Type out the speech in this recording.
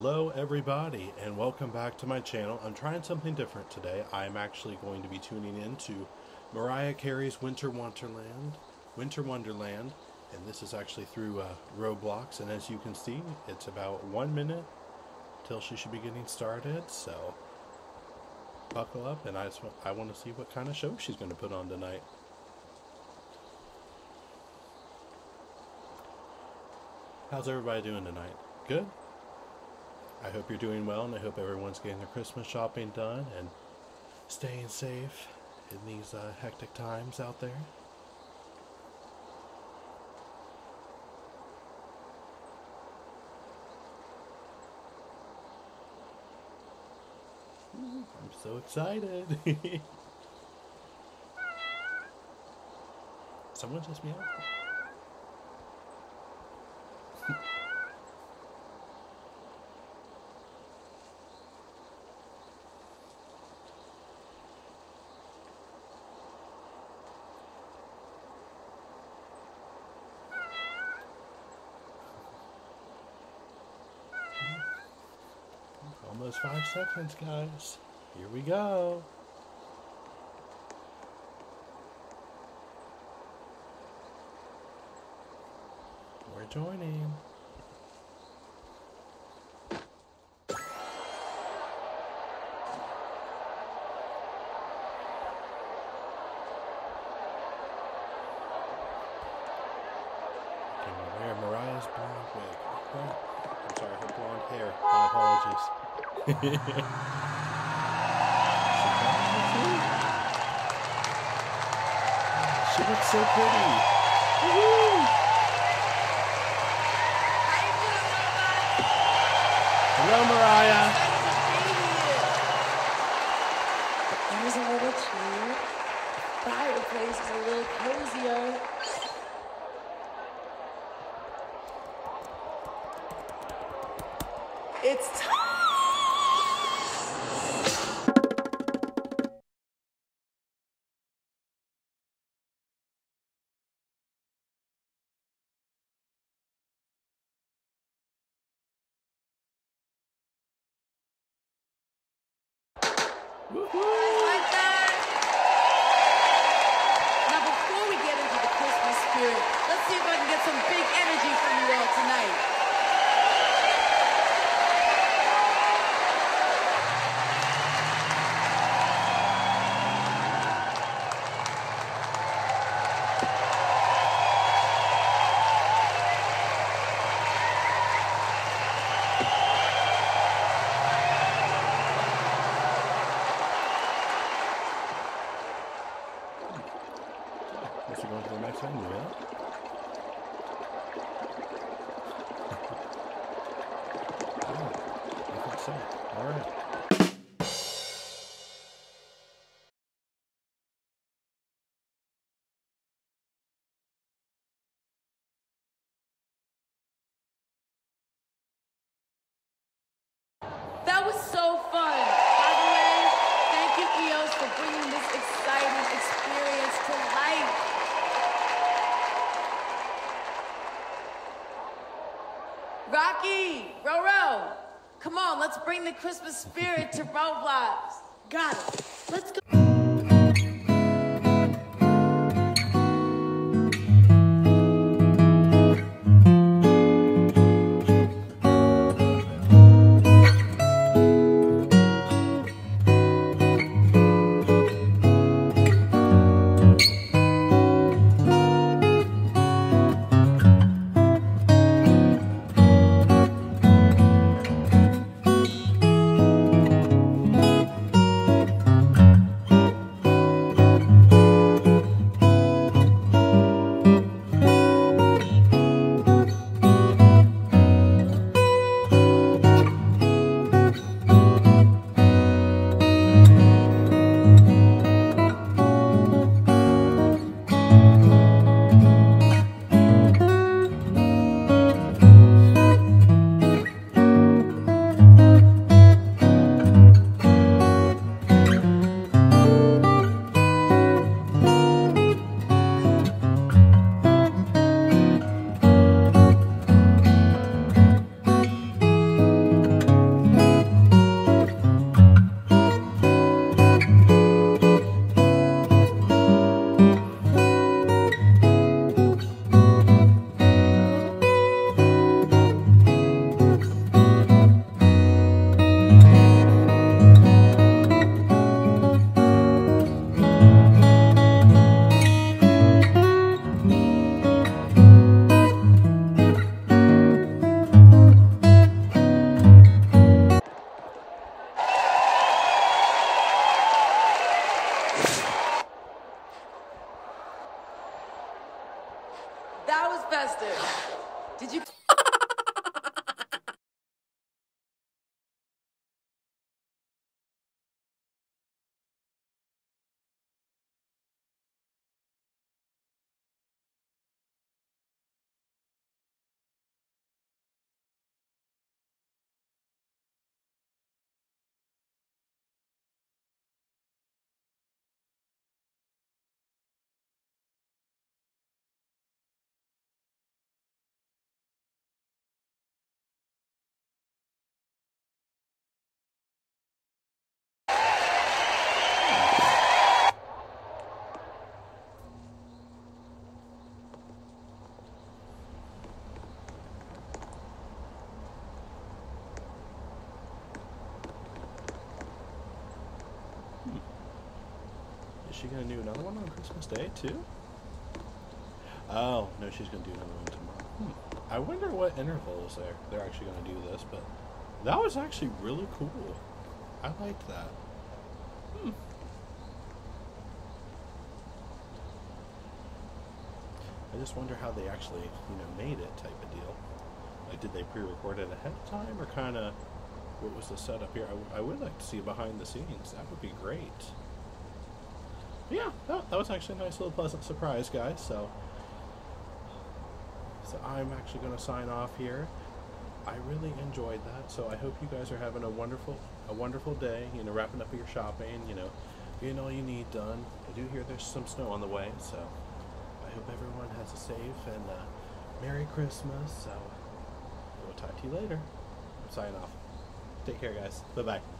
Hello everybody and welcome back to my channel. I'm trying something different today. I'm actually going to be tuning into Mariah Carey's Winter Wonderland, Winter Wonderland, and this is actually through uh, Roblox. And as you can see, it's about one minute till she should be getting started. So buckle up, and I I want to see what kind of show she's going to put on tonight. How's everybody doing tonight? Good. I hope you're doing well, and I hope everyone's getting their Christmas shopping done and staying safe in these uh, hectic times out there. I'm so excited. Someone just meowed. Almost five seconds, guys. Here we go. We're joining. Mariah's blonde wig. Oh, I'm sorry, her blonde hair. My apologies. She looks so pretty. Hello, Mariah. There's a little chair. Fireplace is a little cozier. Like that. Now, before we get into the Christmas spirit, let's see if I can get some big energy from you all tonight. We're going to the next venue, yeah? Right. That was so fun. Let's bring the Christmas spirit to Roblox. Got it. Let's go. She gonna do another one on Christmas Day too? Oh no, she's gonna do another one tomorrow. Hmm. I wonder what interval is there. they're actually gonna do this, but that was actually really cool. I liked that. Hmm. I just wonder how they actually, you know, made it type of deal. Like, did they pre-record it ahead of time, or kind of what was the setup here? I, w- I would like to see behind the scenes. That would be great. Yeah, that, that was actually a nice little pleasant surprise, guys. So, so I'm actually going to sign off here. I really enjoyed that, so I hope you guys are having a wonderful, a wonderful day. You know, wrapping up your shopping. You know, getting all you need done. I do hear there's some snow on the way, so I hope everyone has a safe and uh, Merry Christmas. So, we'll talk to you later. I'm signing off. Take care, guys. Bye bye.